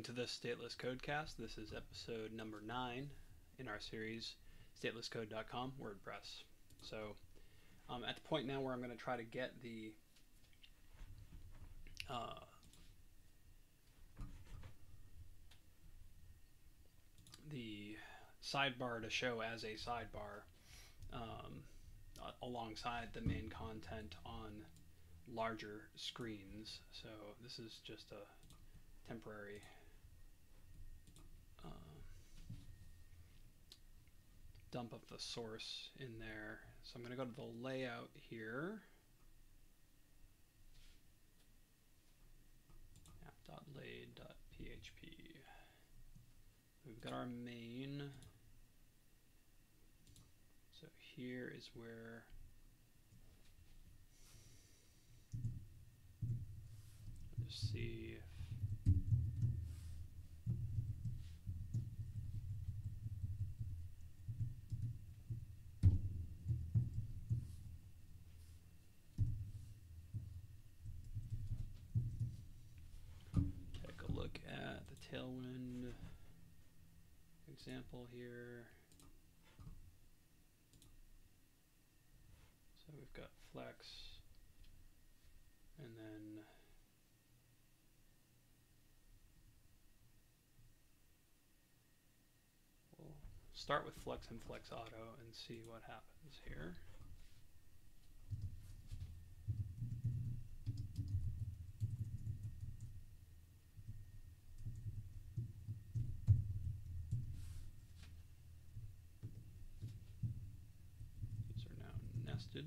Welcome to the Stateless Codecast. This is episode number nine in our series, statelesscode.com WordPress. So, um, at the point now where I'm going to try to get the uh, the sidebar to show as a sidebar um, alongside the main content on larger screens. So this is just a temporary dump of the source in there. So I'm going to go to the layout here. app.blade.php. We've got our main. So here is where see example here. So we've got flex and then we'll start with flex and flex auto and see what happens here. These are now nested.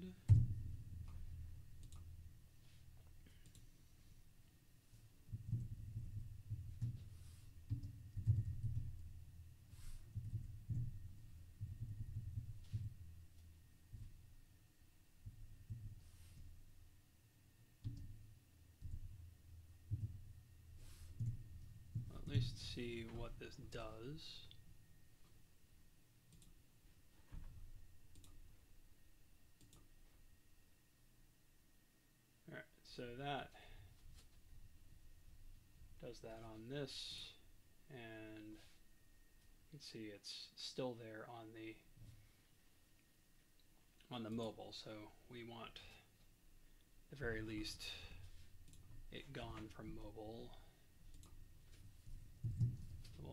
See what this does. Alright, so that does that on this, and you can see it's still there on the on the mobile, so we want at the very least it gone from mobile.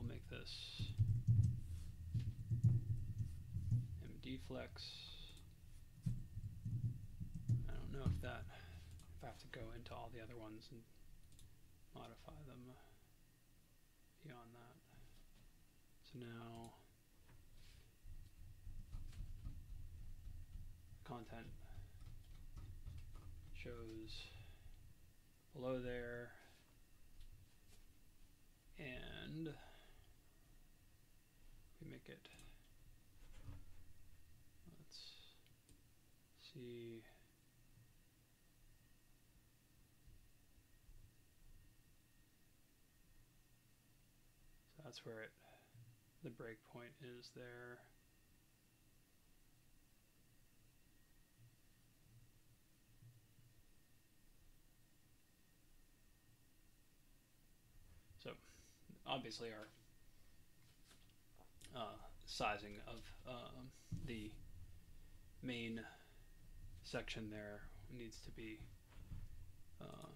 We'll make this MD flex. I don't know if that if I have to go into all the other ones and modify them uh, beyond that. So now content shows below there and we make it. Let's see. So that's where it the breakpoint is there. So obviously our uh, sizing of um, the main section there needs to be uh,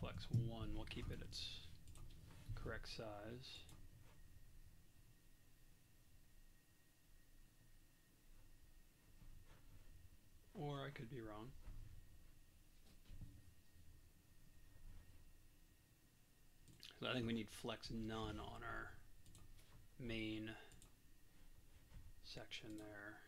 flex 1 we'll keep it its correct size or I could be wrong. I think we need flex none on our main section there.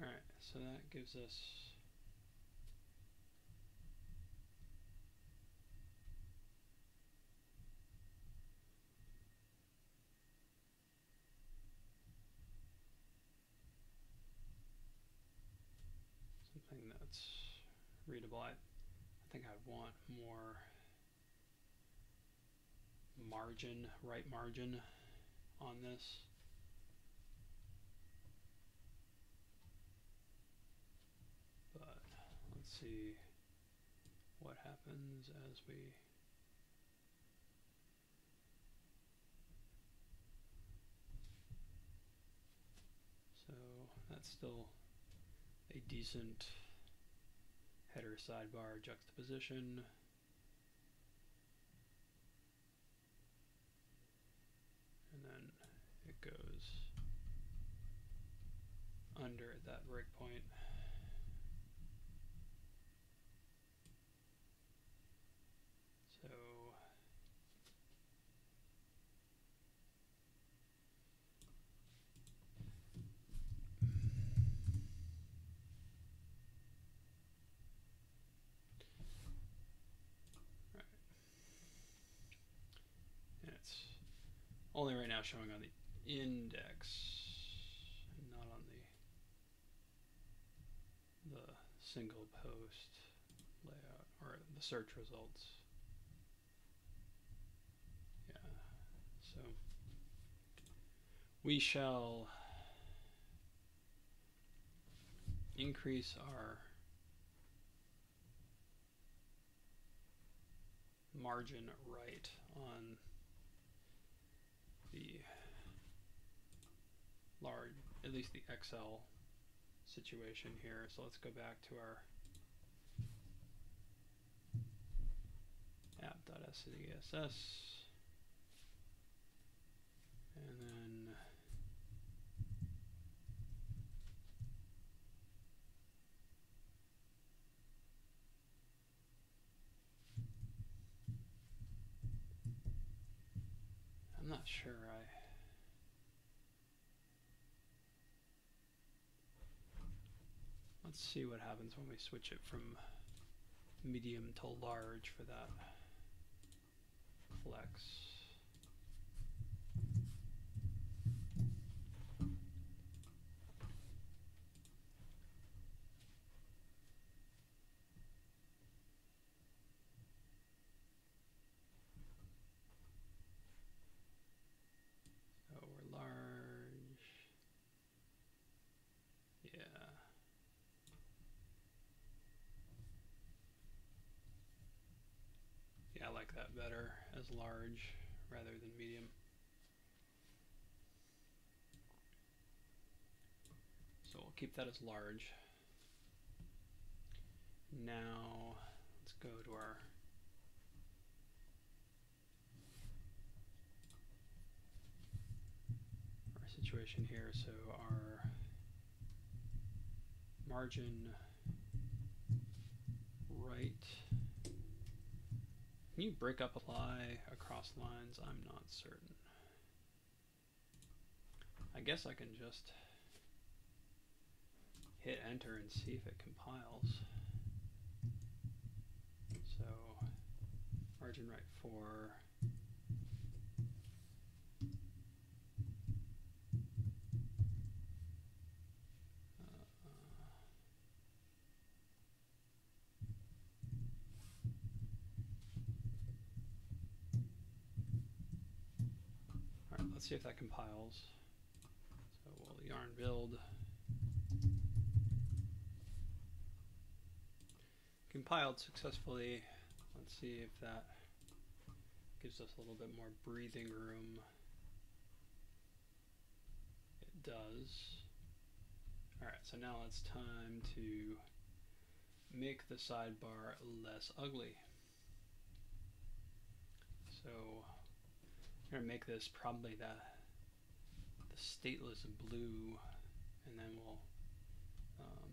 Alright, so that gives us something that's readable. I, I think I want more margin, right margin on this. But let's see what happens as we so that's still a decent header sidebar juxtaposition and then it goes under at that breakpoint so Right. It's only right now showing on the index, not on the the single post layout or the search results. Yeah. So we shall increase our margin right on the large, at least the XL situation here. So let's go back to our app.scss and then I'm not sure I Let's see what happens when we switch it from medium to large for that flex. Like that better as large rather than medium. So we'll keep that as large. Now let's go to our our situation here. So our margin right can you break up a apply across lines? I'm not certain. I guess I can just hit enter and see if it compiles. So margin right 4. See if that compiles. So we'll yarn build. Compiled successfully. Let's see if that gives us a little bit more breathing room. It does. Alright, so now it's time to make the sidebar less ugly. So I'm gonna make this probably the the stateless blue, and then we'll um,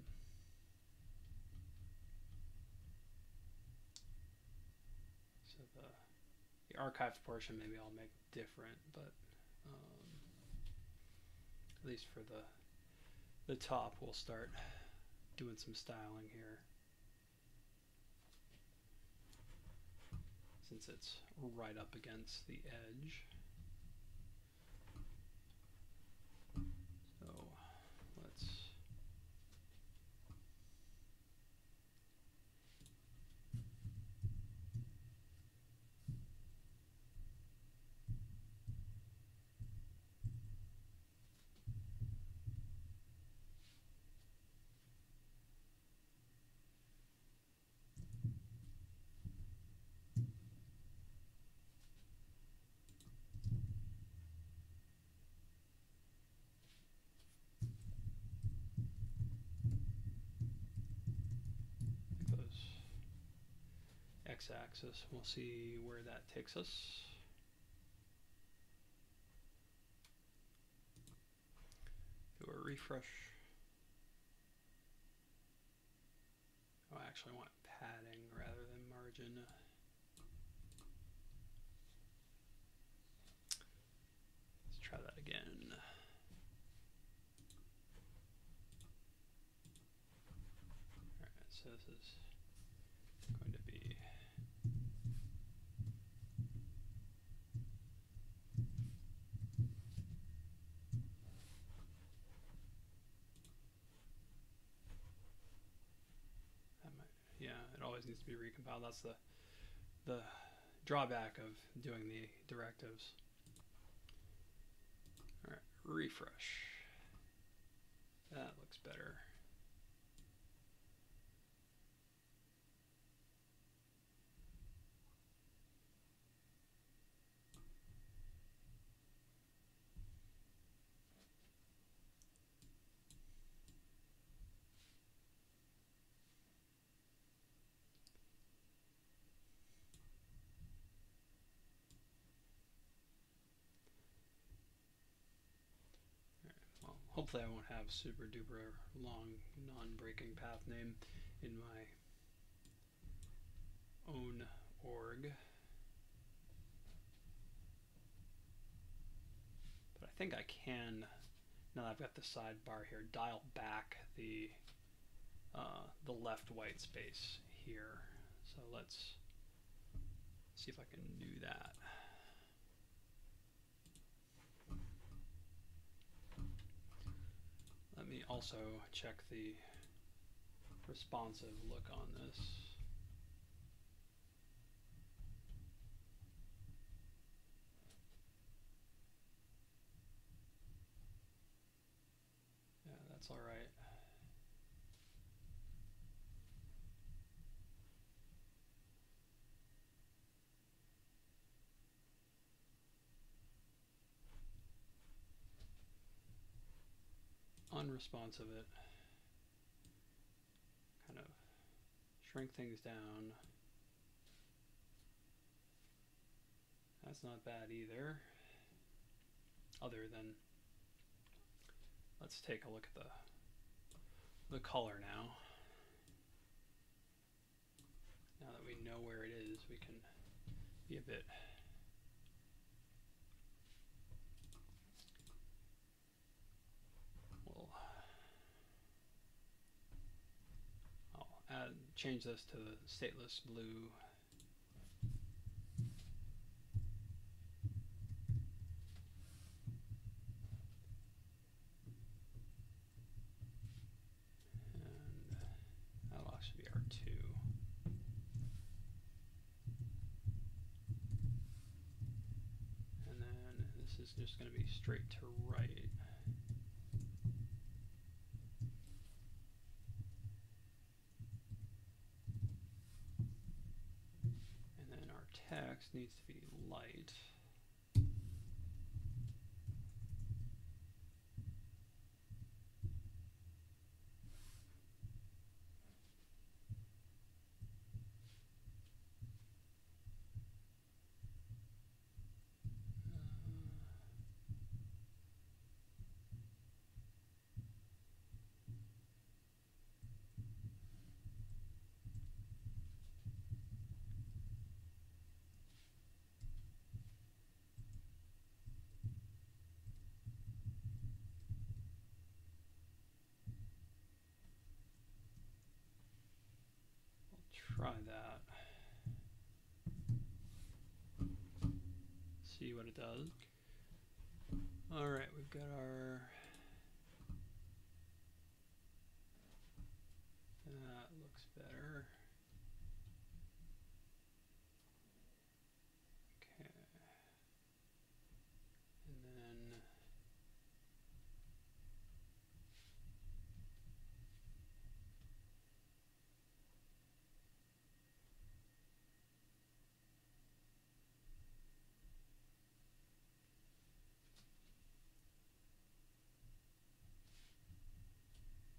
so the the archived portion maybe I'll make different, but um, at least for the the top we'll start doing some styling here. Since it's right up against the edge. So let's x-axis. We'll see where that takes us. Do a refresh. Oh, I actually want padding rather than margin. Let's try that again. Alright, so this is going to be that might yeah it always needs to be recompiled. That's the the drawback of doing the directives. All right refresh. That looks better well, hopefully I won't have super duper long non-breaking path name in my own org. But I think I can, now that I've got the sidebar here, dial back the uh, the left white space here. So let's see if I can do that. Let me also check the responsive look on this. Yeah, that's all right. Unresponsive it. Kind of shrink things down. That's not bad either. Other than, let's take a look at the the color now. Now that we know where it is, we can be a bit we'll Add change this to the stateless blue. And that'll actually be R2 and then this is just going to be straight to right And then our text needs to be light. try that. Does. Alright, we've got our that looks better. Okay. And then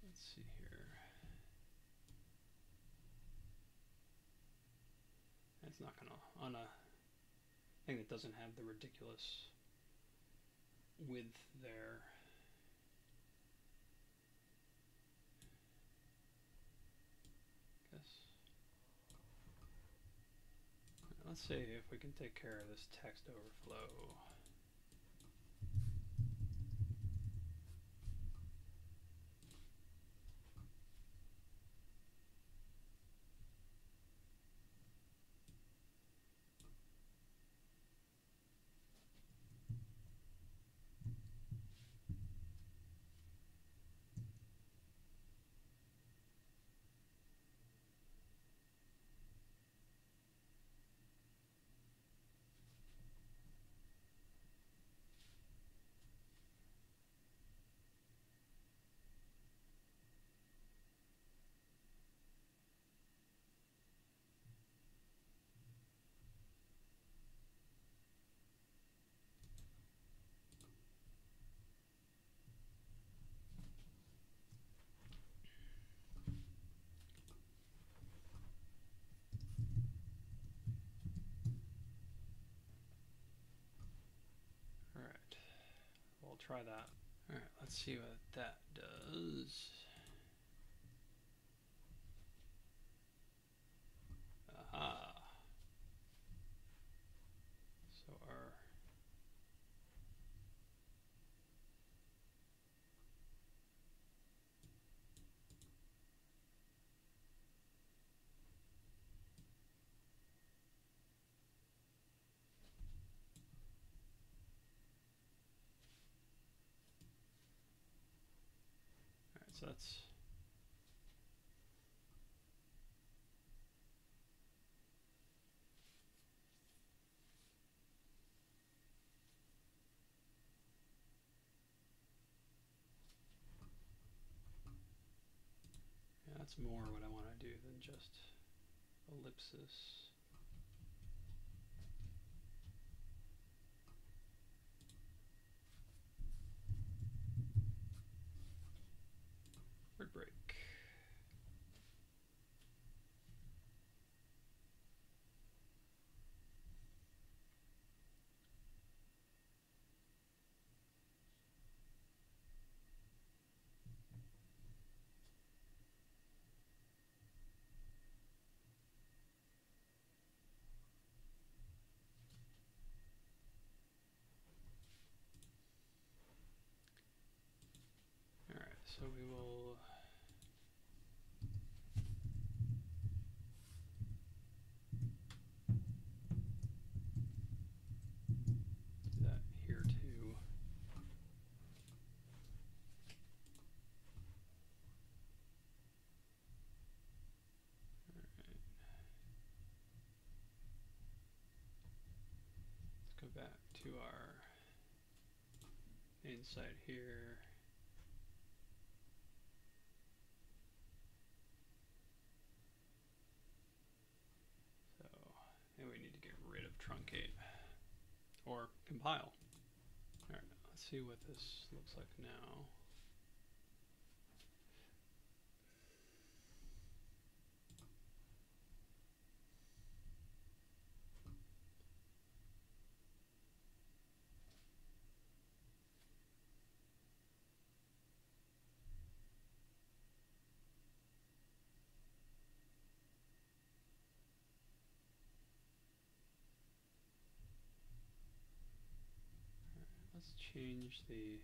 let's see here. It's not gonna on a thing that doesn't have the ridiculous width there. Guess. Let's see if we can take care of this text overflow. Alright, we'll try that. Alright, let's see what that does. Aha. So our Alright, so that's Yeah, that's more what I want to do than just ellipsis. Word break. Alright, so we will do that here too. Alright. Let's go back to our main site here. So, and we need to get rid of truncate or compile. Alright, let's see what this looks like now. Let's change the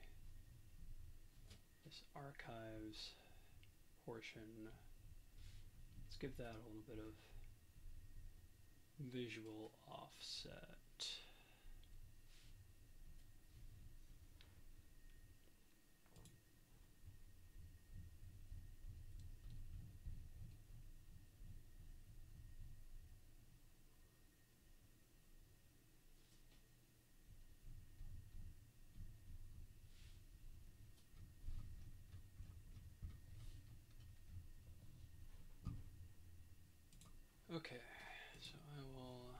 this archives portion. Let's give that a little bit of visual offset. Okay, so I will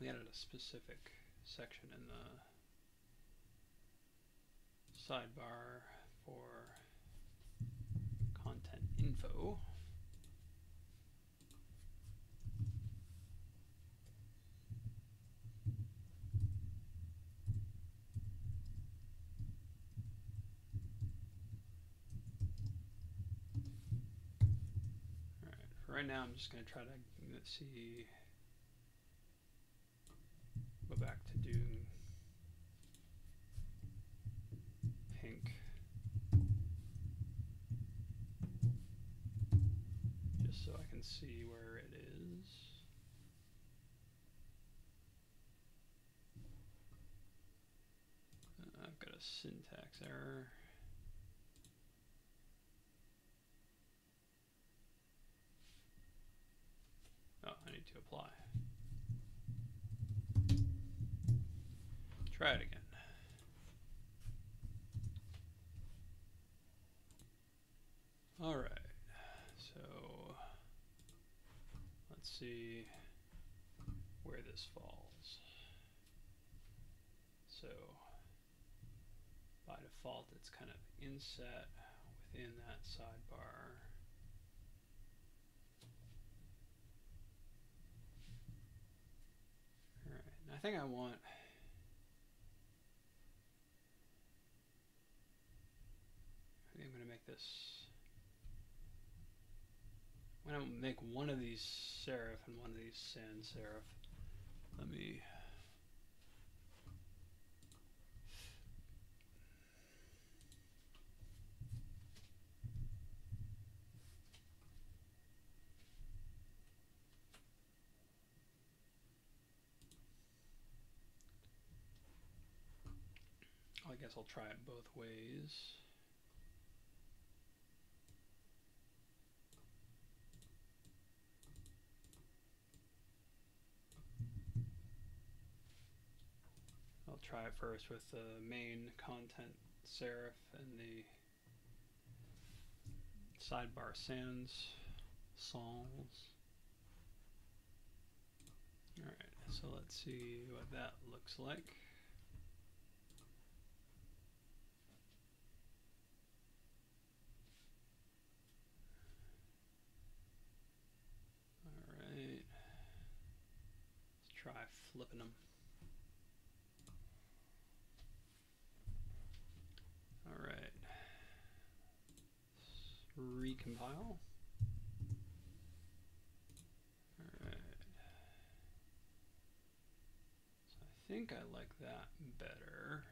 we added a specific section in the sidebar for content info. Right now I'm just going to try to see, go back to doing pink. Just so I can see where it is. Uh, I've got a syntax error. Oh, I need to apply. Try it again. All right, so let's see where this falls. So by default, it's kind of inset within that sidebar. All right, I think I want I think I'm going to make this I'm going to make one of these serif and one of these sans serif. Let me oh, I guess I'll try it both ways. I'll try it first with the main content serif and the sidebar sans sans. Alright, so let's see what that looks like. Alright, let's try flipping them. All right. Recompile. All right. So I think I like that better.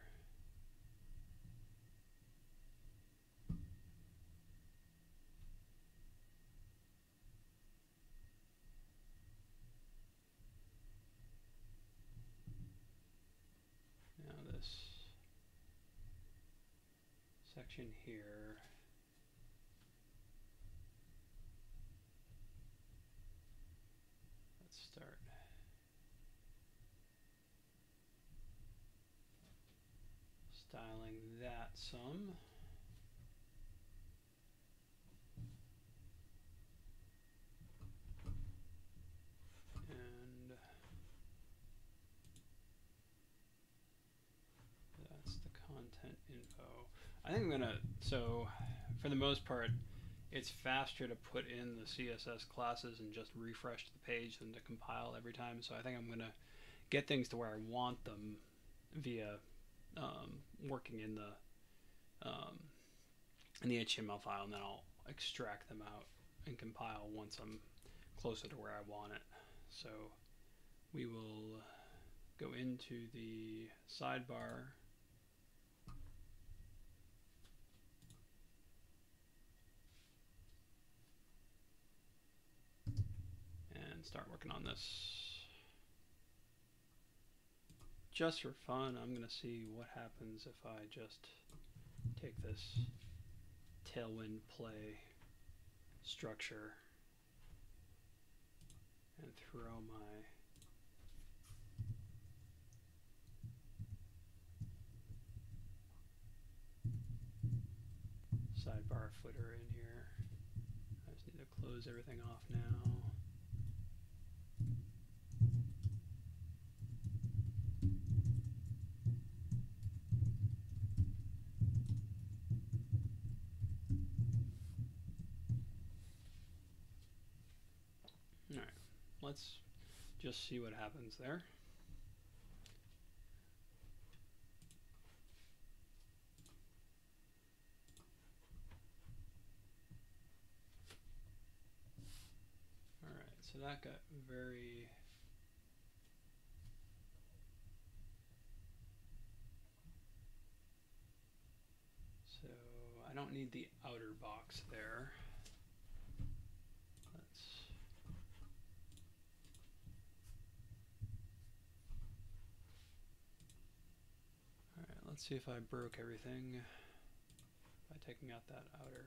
Now this section here. Let's start. Styling that some. And that's the content info. I think I'm gonna, so for the most part, it's faster to put in the CSS classes and just refresh the page than to compile every time. So I think I'm gonna get things to where I want them via um, working in the um, in the HTML file, and then I'll extract them out and compile once I'm closer to where I want it. So we will go into the sidebar and start working on this. Just for fun, I'm going to see what happens if I just take this tailwind play structure and throw my sidebar footer in here. I just need to close everything off now. Let's just see what happens there. Alright, so that got very So I don't need the outer box there. Let's Alright, see if I broke everything by taking out that outer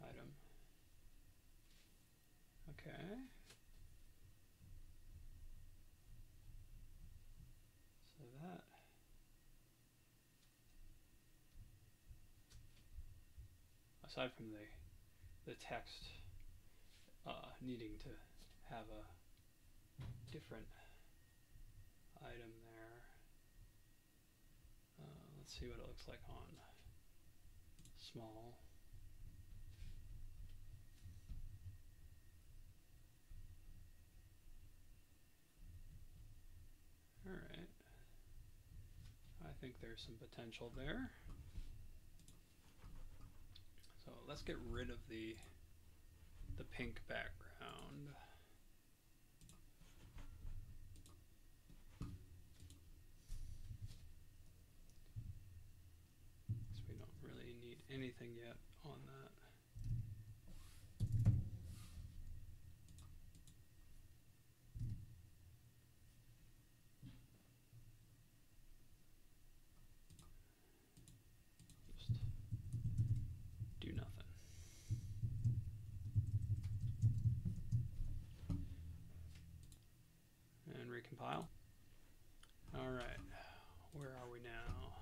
item. Okay. So that aside from the the text uh, needing to have a different item let's see what it looks like on small. All right. I think there's some potential there. So let's get rid of the the pink background. So we don't really need anything yet on that. Just do nothing. And recompile. All right, where are we now?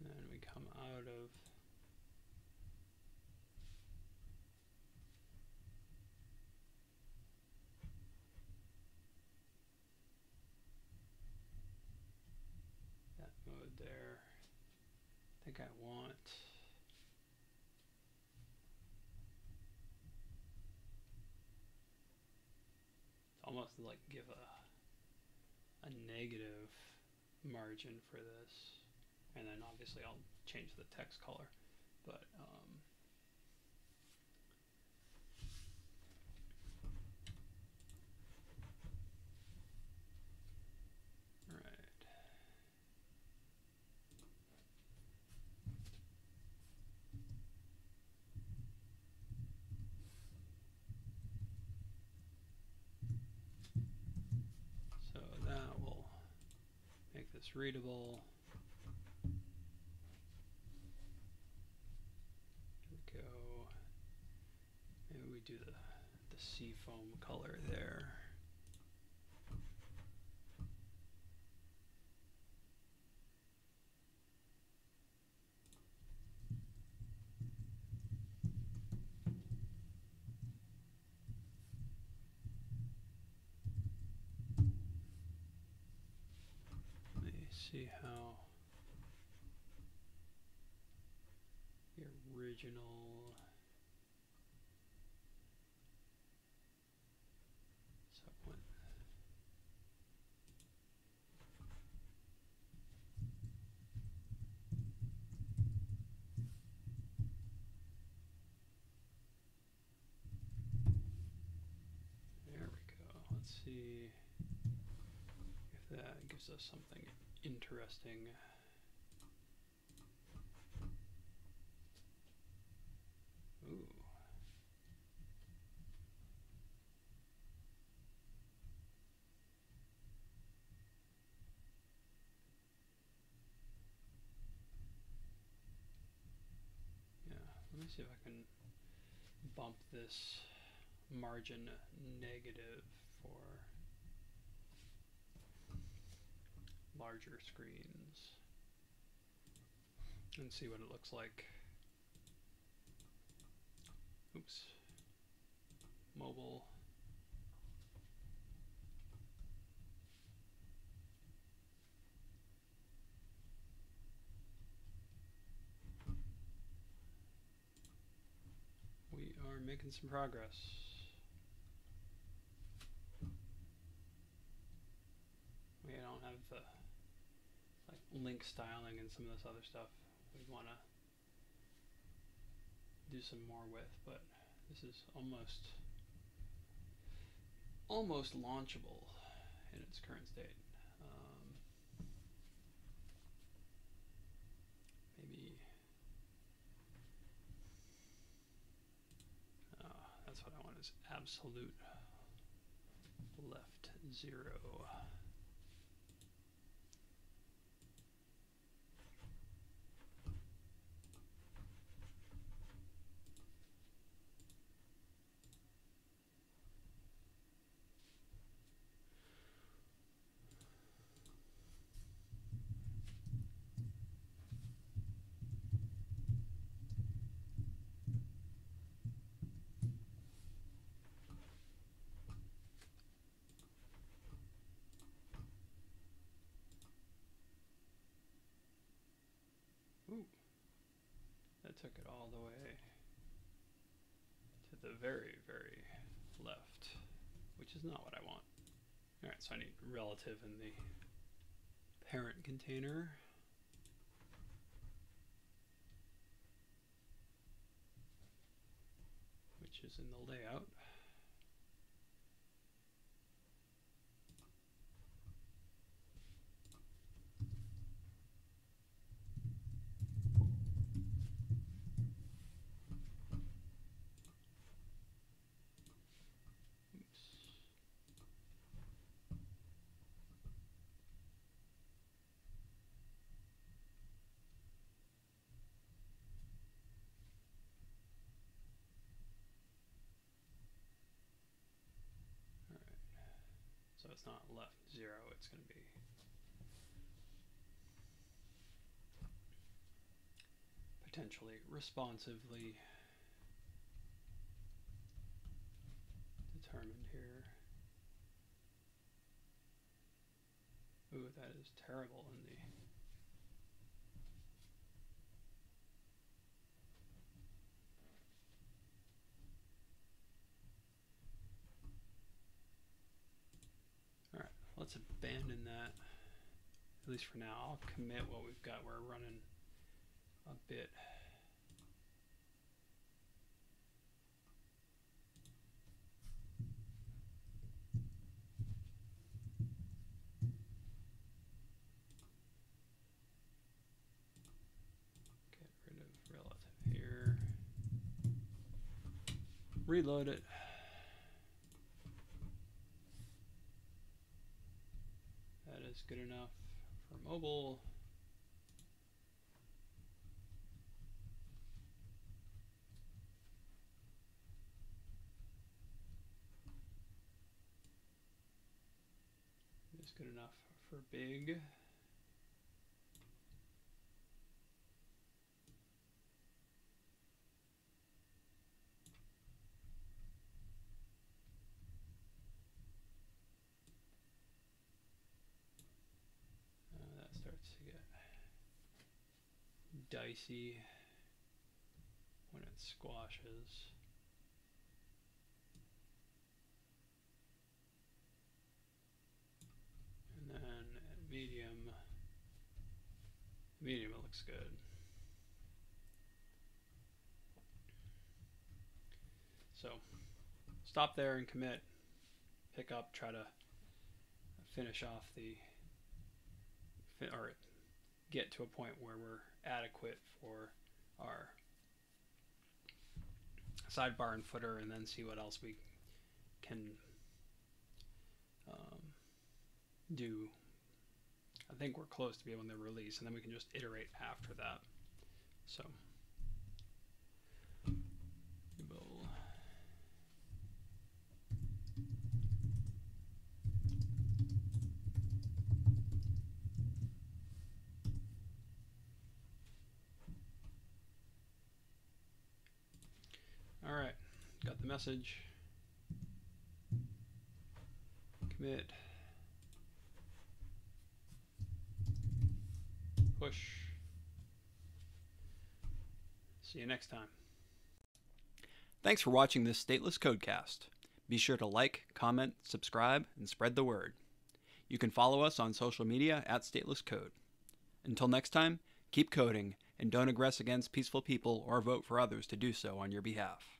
And then we come out of that mode there. I think I want. Almost like give a a negative margin for this. And then obviously I'll change the text color but um, right so that will readable Here we go. Maybe we do the the seafoam color there. Let me see how the original there we go. Let's see if that gives us something interesting Ooh. Yeah, let me see if I can bump this margin negative for larger screens and see what it looks like oops, mobile. We are making some progress. We don't have link styling and some of this other stuff we want to do some more with, but this is almost almost launchable in its current state. Um, maybe uh, that's what I want is absolute left zero. Ooh, that took it all the way to the very, very left, which is not what I want. Alright, so I need relative in the parent container. Which is in the layout. It's not left zero, it's going to be potentially responsively determined here. Ooh, that is terrible in the Alright, let's abandon that. At least for now. I'll commit what we've got. We're running a bit Get rid of relative here. Reload it. That is good enough for mobile. Is good enough for big. Uh, that starts to get dicey when it squashes. And then medium, medium it looks good. So stop there and commit, pick up, try to finish off the get to a point where we're adequate for our sidebar and footer and then see what else we can um, do. I think we're close to be able to release and then we can just iterate after that. So we will All right. got the message. Commit. Push. See you next time. Thanks for watching this Stateless Codecast. Be sure to like, comment, subscribe, and spread the word. You can follow us on social media at Stateless Code. Until next time, keep coding and don't aggress against peaceful people or vote for others to do so on your behalf.